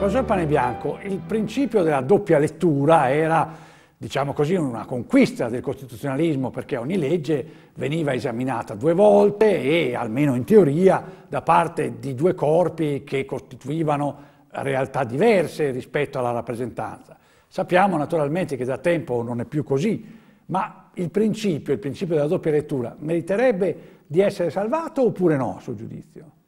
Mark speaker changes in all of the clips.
Speaker 1: Professor Panebianco, il principio della doppia lettura era, diciamo così, una conquista del costituzionalismo perché ogni legge veniva esaminata due volte e, almeno in teoria, da parte di due corpi che costituivano realtà diverse rispetto alla rappresentanza. Sappiamo naturalmente che da tempo non è più così, ma il principio, il principio della doppia lettura, meriterebbe di essere salvato oppure no, a suo giudizio?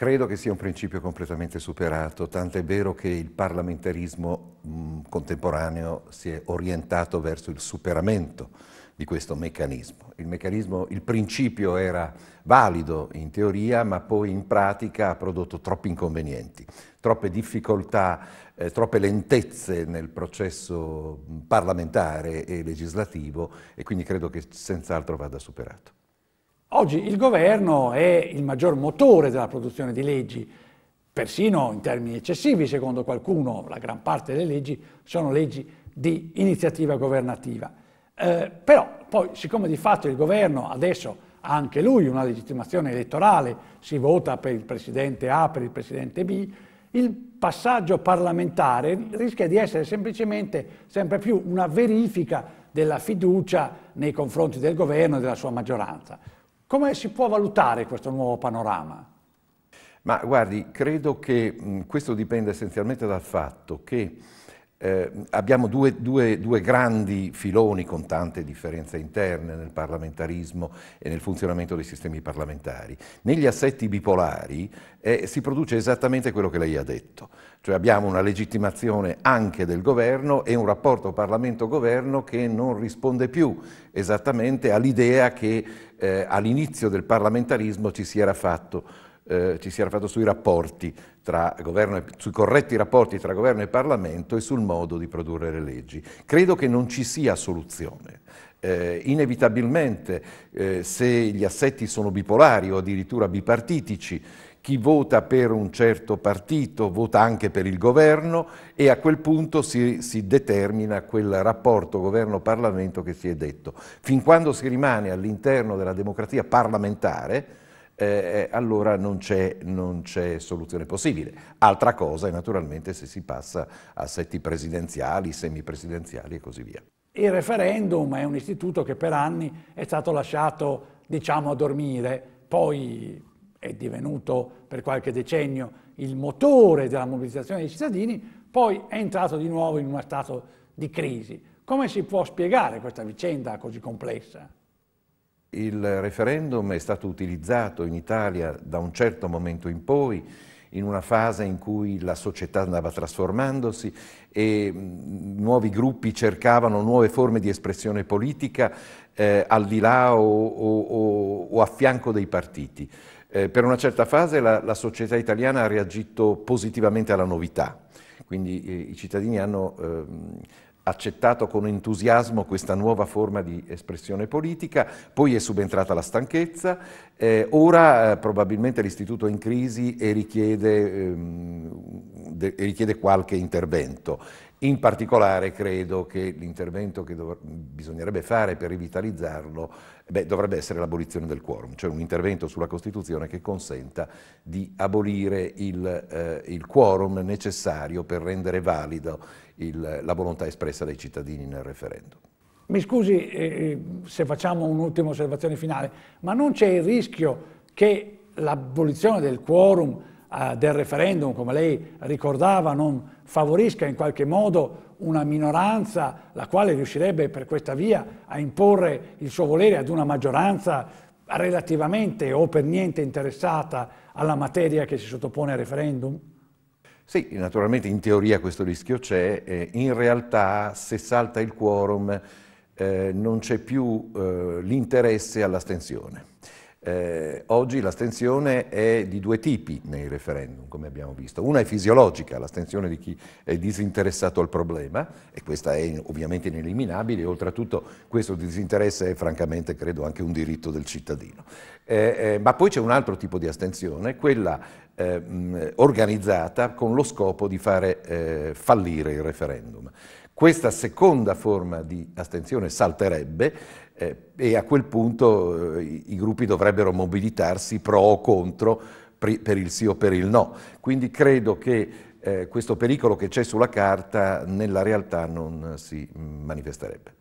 Speaker 2: Credo che sia un principio completamente superato, tant'è vero che il parlamentarismo mh, contemporaneo si è orientato verso il superamento di questo meccanismo. Il, meccanismo. il principio era valido in teoria, ma poi in pratica ha prodotto troppi inconvenienti, troppe difficoltà, eh, troppe lentezze nel processo parlamentare e legislativo e quindi credo che senz'altro vada superato.
Speaker 1: Oggi il governo è il maggior motore della produzione di leggi, persino in termini eccessivi secondo qualcuno, la gran parte delle leggi sono leggi di iniziativa governativa. Eh, però poi siccome di fatto il governo adesso ha anche lui una legittimazione elettorale, si vota per il presidente A, per il presidente B, il passaggio parlamentare rischia di essere semplicemente sempre più una verifica della fiducia nei confronti del governo e della sua maggioranza. Come si può valutare questo nuovo panorama?
Speaker 2: Ma guardi, credo che mh, questo dipende essenzialmente dal fatto che eh, abbiamo due, due, due, grandi filoni con tante differenze interne nel parlamentarismo e nel funzionamento dei sistemi parlamentari. Negli assetti bipolari eh, si produce esattamente quello che lei ha detto, cioè abbiamo una legittimazione anche del governo e un rapporto Parlamento-governo che non risponde più esattamente all'idea che eh, all'inizio del parlamentarismo ci si era fatto, eh, ci si era fatto sui rapporti tra governo e, sui corretti rapporti tra governo e Parlamento e sul modo di produrre le leggi. Credo che non ci sia soluzione. Eh, inevitabilmente, eh, se gli assetti sono bipolari o addirittura bipartitici, chi vota per un certo partito vota anche per il governo e a quel punto si, si determina quel rapporto governo-parlamento che si è detto. Fin quando si rimane all'interno della democrazia parlamentare, eh, eh allora non c'è, soluzione possibile. Altra cosa è naturalmente se si passa a setti presidenziali, semipresidenziali e così via.
Speaker 1: Il referendum è un istituto che per anni è stato lasciato, diciamo, a dormire, poi è divenuto per qualche decennio il motore della mobilitazione dei cittadini, poi è entrato di nuovo in uno stato di crisi. Come si può spiegare questa vicenda così complessa?
Speaker 2: Il referendum è stato utilizzato in Italia da un certo momento in poi, in una fase in cui la società andava trasformandosi e nuovi gruppi cercavano nuove forme di espressione politica eh, al di là o, o, o a fianco dei partiti. Eh, per una certa fase la, la, società italiana ha reagito positivamente alla novità, quindi eh, i cittadini hanno eh, accettato con entusiasmo questa nuova forma di espressione politica, poi è subentrata la stanchezza, eh, ora eh, probabilmente l'istituto è in crisi e richiede, ehm, richiede qualche intervento. In particolare credo che l'intervento che bisognerebbe fare per rivitalizzarlo beh, dovrebbe essere l'abolizione del quorum, cioè un intervento sulla Costituzione che consenta di abolire il, eh, il quorum necessario per rendere valido il, la volontà espressa dai cittadini nel referendum.
Speaker 1: Mi scusi eh, eh se facciamo un'ultima osservazione finale, ma non c'è il rischio che l'abolizione del quorum del referendum, come lei ricordava, non favorisca in qualche modo una minoranza la quale riuscirebbe per questa via a imporre il suo volere ad una maggioranza relativamente o per niente interessata alla materia che si sottopone al referendum?
Speaker 2: Sì, naturalmente in teoria questo rischio c'è, eh, in realtà se salta il quorum eh, non c'è più eh, l'interesse all'astensione. Eh, oggi l'astensione è di due tipi nei referendum, come abbiamo visto. Una è fisiologica, l'astensione di chi è disinteressato al problema, e questa è ovviamente ineliminabile, oltretutto questo disinteresse è francamente, credo, anche un diritto del cittadino. Eh, eh, ma poi c'è un altro tipo di astensione, quella eh, organizzata con lo scopo di fare eh, fallire il referendum. Questa seconda forma di astensione salterebbe eh, e a quel punto eh, i, gruppi dovrebbero mobilitarsi pro o contro per il sì o per il no. Quindi credo che eh, questo pericolo che c'è sulla carta nella realtà non si manifesterebbe.